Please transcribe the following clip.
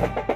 you.